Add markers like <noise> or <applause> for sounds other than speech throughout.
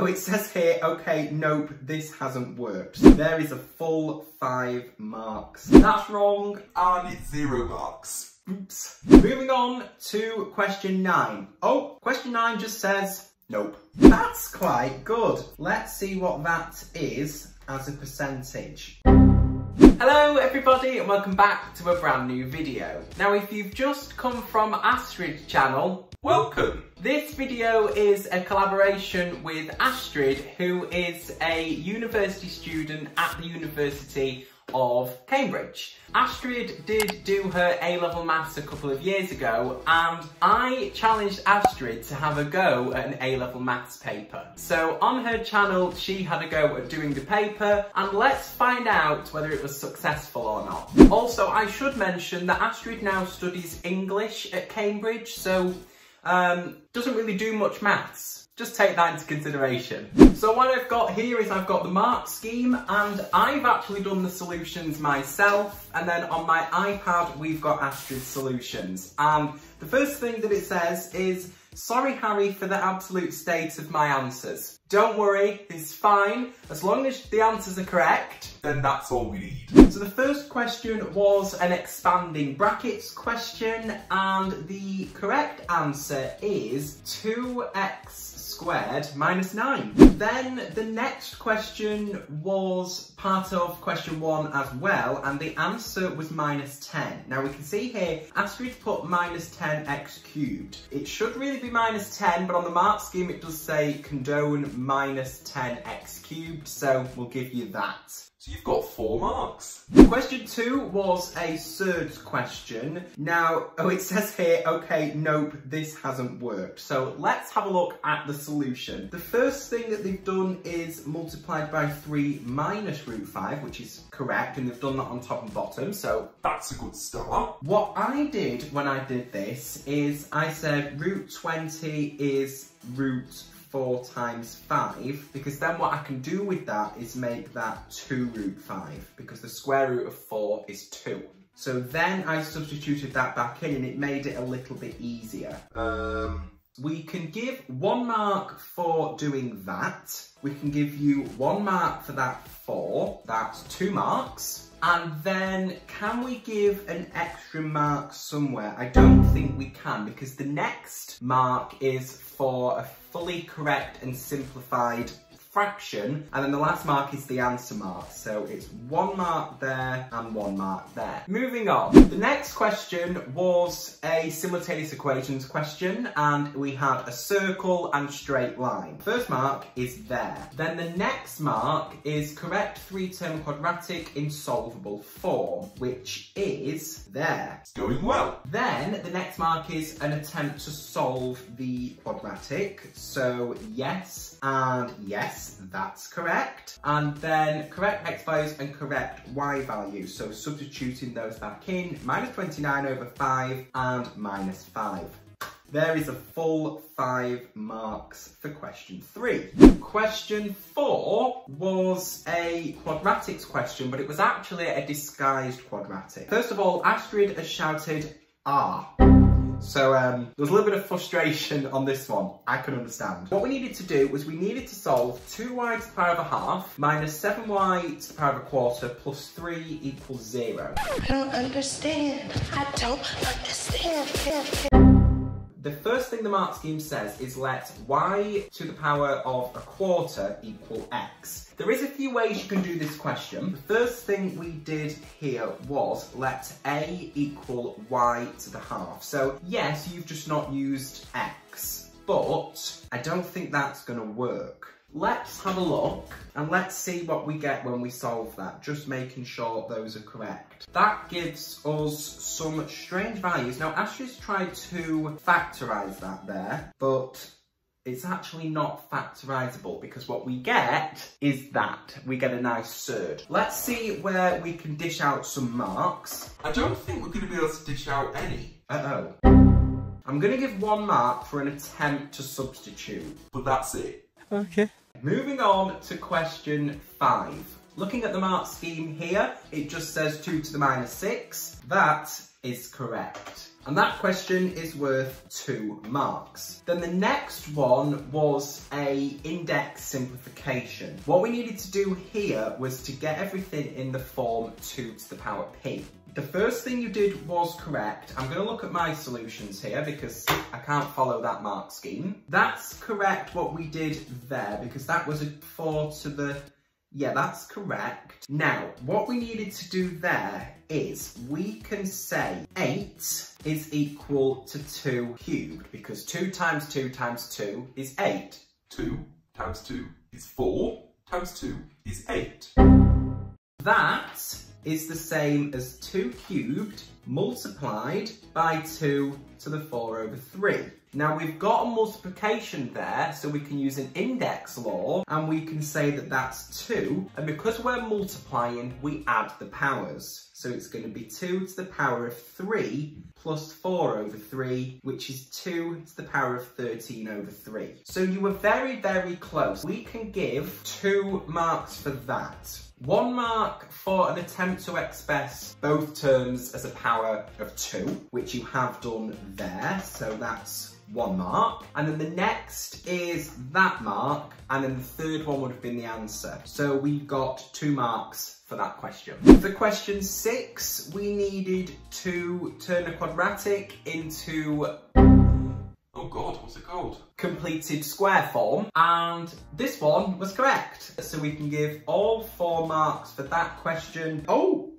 Oh, it says here, okay, nope, this hasn't worked. There is a full five marks. That's wrong. And it's zero marks. Oops. Moving on to question nine. Oh, question nine just says, nope. That's quite good. Let's see what that is as a percentage. Hello everybody and welcome back to a brand new video. Now if you've just come from Astrid's channel, welcome! This video is a collaboration with Astrid who is a university student at the University of Cambridge. Astrid did do her A-level maths a couple of years ago and I challenged Astrid to have a go at an A-level maths paper. So on her channel she had a go at doing the paper and let's find out whether it was successful or not. Also I should mention that Astrid now studies English at Cambridge so um, doesn't really do much maths just take that into consideration. So what I've got here is I've got the mark scheme and I've actually done the solutions myself and then on my iPad we've got Astrid's solutions and the first thing that it says is sorry Harry for the absolute state of my answers. Don't worry, it's fine. As long as the answers are correct, then that's all we need. So the first question was an expanding brackets question and the correct answer is 2x squared minus 9. Then the next question was part of question 1 as well and the answer was minus 10. Now we can see here Astrid put minus 10x cubed. It should really be minus 10 but on the mark scheme it does say condone minus 10x cubed so we'll give you that. So you've got four marks. Question two was a surd question. Now, oh, it says here, okay, nope, this hasn't worked. So let's have a look at the solution. The first thing that they've done is multiplied by three minus root five, which is correct, and they've done that on top and bottom, so that's a good start. What I did when I did this is I said root 20 is root 4 times 5 because then what I can do with that is make that 2 root 5 because the square root of 4 is 2. So then I substituted that back in and it made it a little bit easier. Um... We can give one mark for doing that. We can give you one mark for that 4. That's two marks. And then can we give an extra mark somewhere? I don't think we can because the next mark is for a fully correct and simplified fraction and then the last mark is the answer mark. So it's one mark there and one mark there. Moving on. The next question was a simultaneous equations question and we had a circle and straight line. First mark is there. Then the next mark is correct three-term quadratic in solvable form which is there. It's going well. Then the next mark is an attempt to solve the quadratic. So yes and yes, that's correct. And then correct x values and correct y values. So substituting those back in, minus 29 over 5 and minus 5. There is a full five marks for question three. Question four was a quadratics question, but it was actually a disguised quadratic. First of all, Astrid has shouted, ah. So um, a little bit of frustration on this one. I can understand. What we needed to do was we needed to solve 2y to the power of a half minus 7y to the power of a quarter plus 3 equals 0. I don't understand. I don't understand. The first thing the mark scheme says is let y to the power of a quarter equal x. There is a few ways you can do this question. The first thing we did here was let a equal y to the half. So yes, you've just not used x, but I don't think that's gonna work. Let's have a look and let's see what we get when we solve that, just making sure those are correct. That gives us some strange values. Now, Astrid's tried to factorise that there, but it's actually not factorisable because what we get is that. We get a nice surd. Let's see where we can dish out some marks. I don't think we're going to be able to dish out any. Uh-oh. I'm going to give one mark for an attempt to substitute. But that's it. Okay. Moving on to question five. Looking at the mark scheme here, it just says 2 to the minus 6. That is correct. And that question is worth two marks. Then the next one was a index simplification. What we needed to do here was to get everything in the form 2 to the power p. The first thing you did was correct. I'm going to look at my solutions here because I can't follow that mark scheme. That's correct what we did there because that was a 4 to the... Yeah, that's correct. Now, what we needed to do there is we can say 8 is equal to 2 cubed because 2 times 2 times 2 is 8. 2 times 2 is 4 times 2 is 8. That is the same as 2 cubed multiplied by 2 to the 4 over 3. Now we've got a multiplication there, so we can use an index law, and we can say that that's 2, and because we're multiplying, we add the powers. So it's going to be 2 to the power of 3 plus 4 over 3, which is 2 to the power of 13 over 3. So you were very, very close. We can give 2 marks for that. One mark for an attempt to express both terms as a power of two, which you have done there, so that's one mark. And then the next is that mark, and then the third one would have been the answer. So we've got two marks for that question. For question six, we needed to turn a quadratic into Oh god, what's it called? completed square form and this one was correct so we can give all four marks for that question oh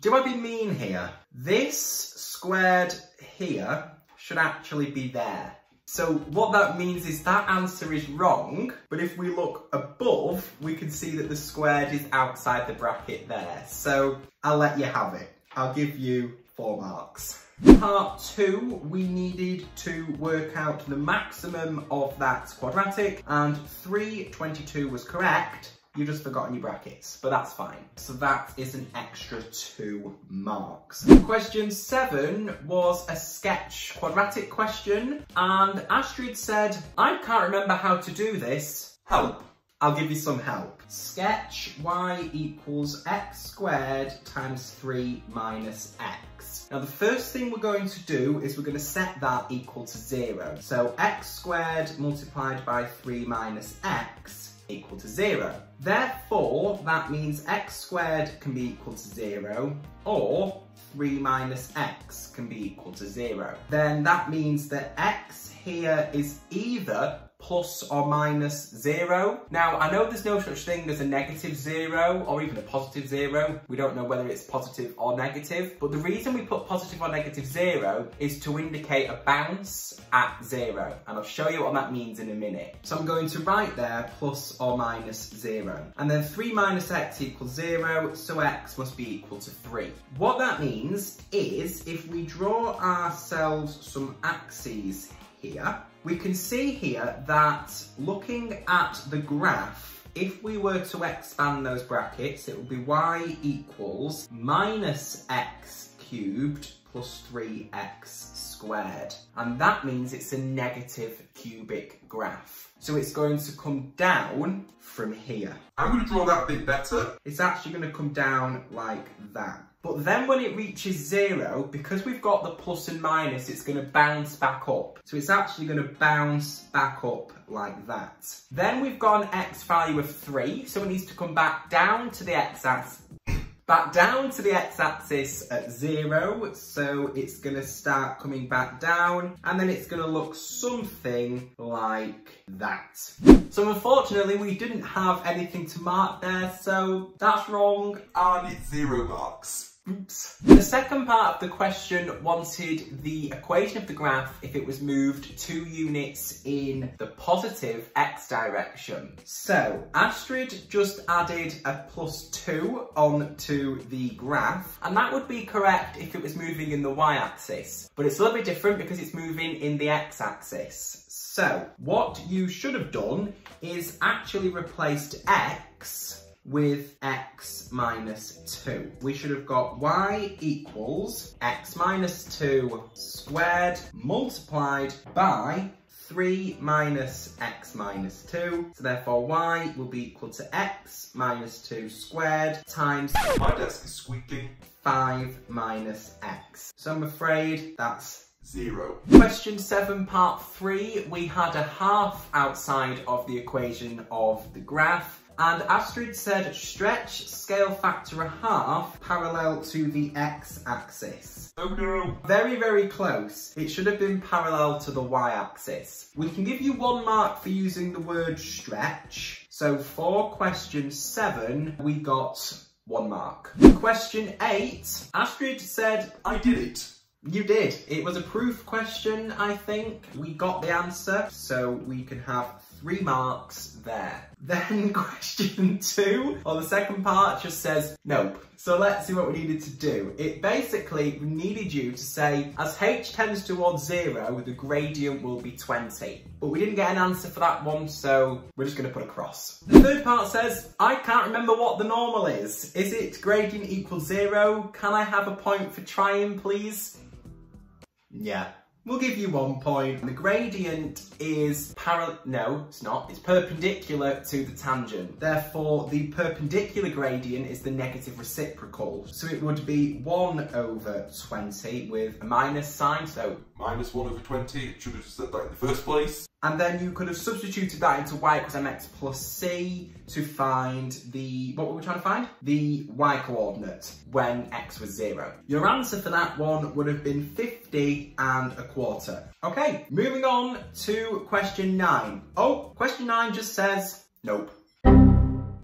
do I be mean here this squared here should actually be there so what that means is that answer is wrong, but if we look above, we can see that the squared is outside the bracket there. So I'll let you have it. I'll give you four marks. Part two, we needed to work out the maximum of that quadratic and 322 was correct. You just forgotten your brackets, but that's fine. So that is an extra two marks. Question seven was a sketch quadratic question and Astrid said, I can't remember how to do this. Help. I'll give you some help. Sketch y equals x squared times 3 minus x. Now the first thing we're going to do is we're going to set that equal to 0. So x squared multiplied by 3 minus x equal to 0. Therefore, that means x squared can be equal to 0 or 3 minus x can be equal to 0. Then that means that x here is either plus or minus zero. Now, I know there's no such thing as a negative zero or even a positive zero. We don't know whether it's positive or negative, but the reason we put positive or negative zero is to indicate a bounce at zero. And I'll show you what that means in a minute. So I'm going to write there plus or minus zero. And then three minus x equals zero, so x must be equal to three. What that means is if we draw ourselves some axes here, we can see here that looking at the graph, if we were to expand those brackets, it would be y equals minus x cubed plus 3x squared. And that means it's a negative cubic graph. So it's going to come down from here. I'm going to draw that a bit better. It's actually going to come down like that. But then when it reaches zero, because we've got the plus and minus, it's going to bounce back up. So it's actually going to bounce back up like that. Then we've got an x value of 3, so it needs to come back down to the x-axis back down to the x-axis at zero so it's going to start coming back down and then it's going to look something like that so unfortunately we didn't have anything to mark there so that's wrong And it's zero marks. Oops. The second part of the question wanted the equation of the graph if it was moved two units in the positive x direction. So Astrid just added a plus two onto the graph and that would be correct if it was moving in the y-axis. But it's a little bit different because it's moving in the x-axis. So what you should have done is actually replaced x with x minus 2. We should have got y equals x minus 2 squared multiplied by 3 minus x minus 2. So therefore y will be equal to x minus 2 squared times My desk is squeaking. 5 minus x. So I'm afraid that's zero. Question 7 part 3, we had a half outside of the equation of the graph and Astrid said stretch scale factor a half parallel to the x-axis. Oh no! Very, very close. It should have been parallel to the y-axis. We can give you one mark for using the word stretch. So for question 7, we got one mark. Question 8, Astrid said I did it! you did. It was a proof question, I think. We got the answer, so we can have three marks there. <laughs> Then question two, or the second part just says nope. So let's see what we needed to do. It basically needed you to say, as h tends towards zero, the gradient will be 20. But we didn't get an answer for that one, so we're just gonna put a cross. The third part says, I can't remember what the normal is. Is it gradient equals zero? Can I have a point for trying, please? Yeah. We'll give you one point. The gradient is parallel, no, it's not. It's perpendicular to the tangent. Therefore, the perpendicular gradient is the negative reciprocal. So it would be 1 over 20 with a minus sign, so... Minus 1 over 20, it should have said that in the first place. And then you could have substituted that into y equals mx plus c to find the, what were we trying to find? The y coordinate when x was zero. Your answer for that one would have been 50 and a quarter. Okay, moving on to question nine. Oh, question nine just says nope.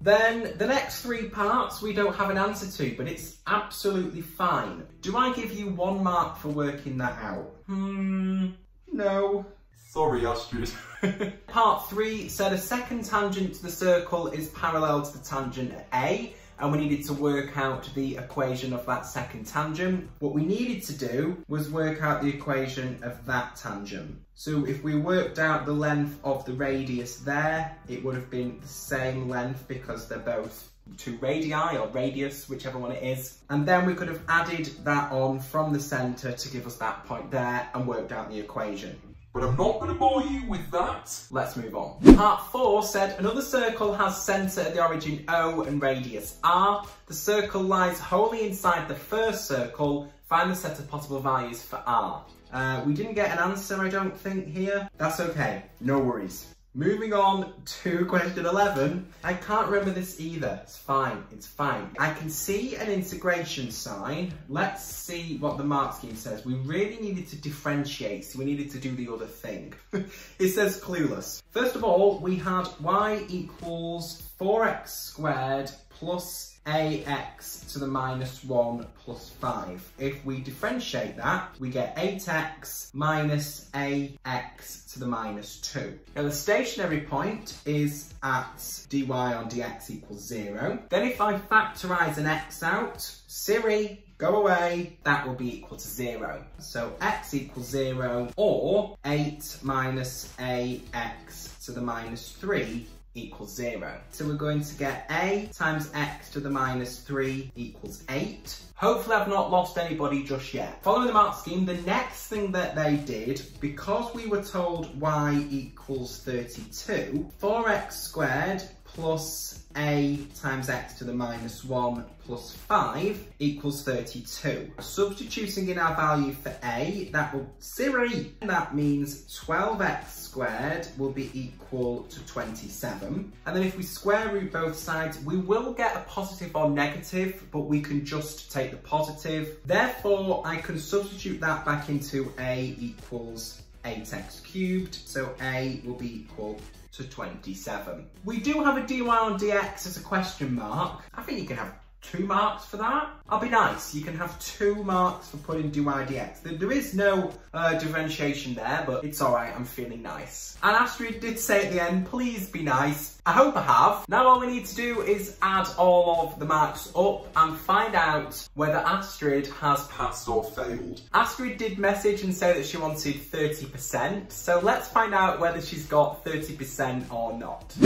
Then the next three parts we don't have an answer to, but it's absolutely fine. Do I give you one mark for working that out? Hmm, no. Sorry, Astrid. <laughs> Part 3 said a second tangent to the circle is parallel to the tangent at A and we needed to work out the equation of that second tangent. What we needed to do was work out the equation of that tangent. So if we worked out the length of the radius there, it would have been the same length because they're both two radii or radius, whichever one it is. And then we could have added that on from the centre to give us that point there and worked out the equation. But I'm not going to bore you with that. Let's move on. Part 4 said another circle has centre at the origin O and radius R. The circle lies wholly inside the first circle. Find the set of possible values for R. Uh, we didn't get an answer, I don't think, here. That's okay, no worries. Moving on to question 11. I can't remember this either. It's fine, it's fine. I can see an integration sign. Let's see what the mark scheme says. We really needed to differentiate, so we needed to do the other thing. <laughs> it says clueless. First of all, we had y equals 4x squared plus ax to the minus 1 plus 5. If we differentiate that, we get 8x minus ax to the minus 2. Now the stationary point is at dy on dx equals 0. Then if I factorise an x out, Siri, go away, that will be equal to 0. So x equals 0 or 8 minus ax to the minus 3 equals 0. So we're going to get a times x to the minus 3 equals 8. Hopefully I've not lost anybody just yet. Following the mark scheme, the next thing that they did, because we were told y equals 32, 4x squared plus a times x to the minus 1 plus 5 equals 32. Substituting in our value for a, that will, Siri, that means 12x squared will be equal to 27. And then if we square root both sides, we will get a positive or negative, but we can just take the positive. Therefore, I can substitute that back into a equals 8x cubed, so a will be equal to 27. We do have a dy on dx as a question mark. I think you can have two marks for that. I'll be nice, you can have two marks for putting dy dx. There is no uh, differentiation there, but it's alright, I'm feeling nice. And Astrid did say at the end, please be nice. I hope I have. Now all we need to do is add all of the marks up and find out whether Astrid has Passed or failed. Astrid did message and say that she wanted 30%, so let's find out whether she's got 30% or not.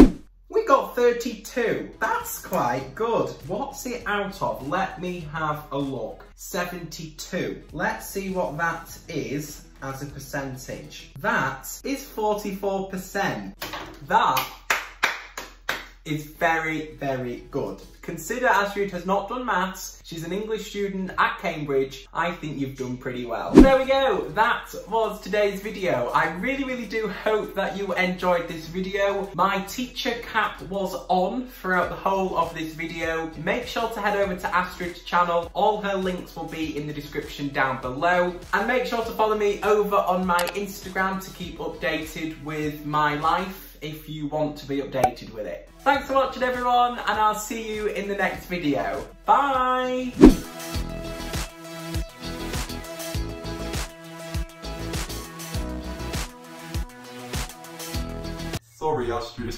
We got 32. That's quite good. What's it out of? Let me have a look. 72. Let's see what that is as a percentage. That is 44%. That is very, very good. Consider Astrid has not done maths, she's an English student at Cambridge, I think you've done pretty well. There we go, that was today's video. I really, really do hope that you enjoyed this video. My teacher cap was on throughout the whole of this video. Make sure to head over to Astrid's channel, all her links will be in the description down below. And make sure to follow me over on my Instagram to keep updated with my life if you want to be updated with it. Thanks for watching everyone and I'll see you in the next video. Bye! Sorry, Astrid.